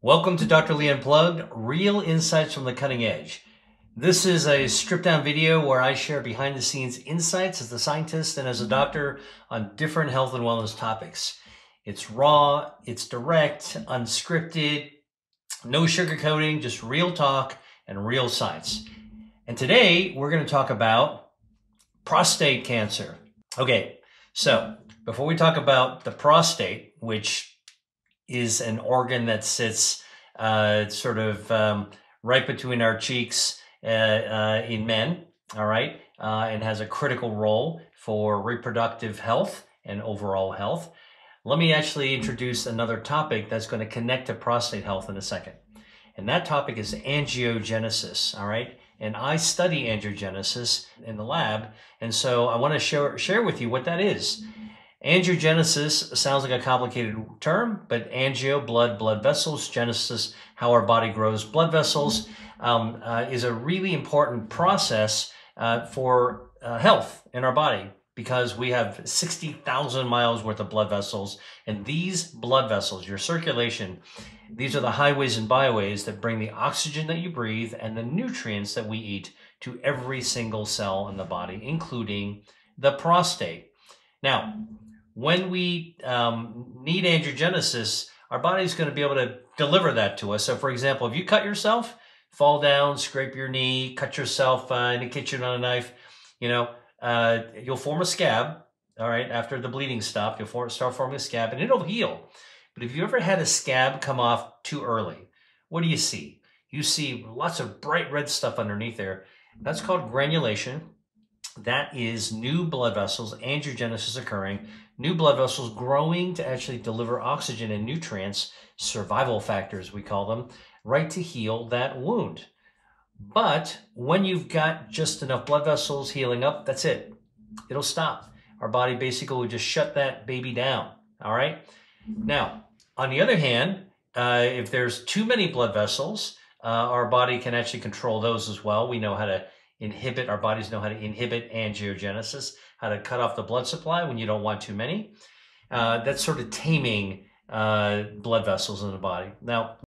Welcome to Dr. Li Unplugged, real insights from the cutting edge. This is a stripped down video where I share behind the scenes insights as a scientist and as a doctor on different health and wellness topics. It's raw, it's direct, unscripted, no sugarcoating, just real talk and real science. And today we're going to talk about prostate cancer. Okay, so before we talk about the prostate, which is an organ that sits uh, sort of um, right between our cheeks uh, uh, in men, all right, uh, and has a critical role for reproductive health and overall health. Let me actually introduce another topic that's going to connect to prostate health in a second. And that topic is angiogenesis, all right? And I study angiogenesis in the lab. And so I want to share, share with you what that is. Angiogenesis sounds like a complicated term, but angio, blood, blood vessels, genesis, how our body grows blood vessels, um, uh, is a really important process uh, for uh, health in our body because we have 60,000 miles worth of blood vessels. And these blood vessels, your circulation, these are the highways and byways that bring the oxygen that you breathe and the nutrients that we eat to every single cell in the body, including the prostate. Now, when we um, need angiogenesis, our body's going to be able to deliver that to us. So, for example, if you cut yourself, fall down, scrape your knee, cut yourself uh, in the kitchen on a knife, you know, uh, you'll form a scab. All right, after the bleeding stop, you'll form, start forming a scab, and it'll heal. But if you ever had a scab come off too early, what do you see? You see lots of bright red stuff underneath there. That's called granulation. That is new blood vessels, angiogenesis occurring, new blood vessels growing to actually deliver oxygen and nutrients, survival factors, we call them, right to heal that wound. But when you've got just enough blood vessels healing up, that's it. It'll stop. Our body basically will just shut that baby down. All right. Now, on the other hand, uh, if there's too many blood vessels, uh, our body can actually control those as well. We know how to inhibit, our bodies know how to inhibit angiogenesis, how to cut off the blood supply when you don't want too many. Uh, that's sort of taming uh, blood vessels in the body. Now,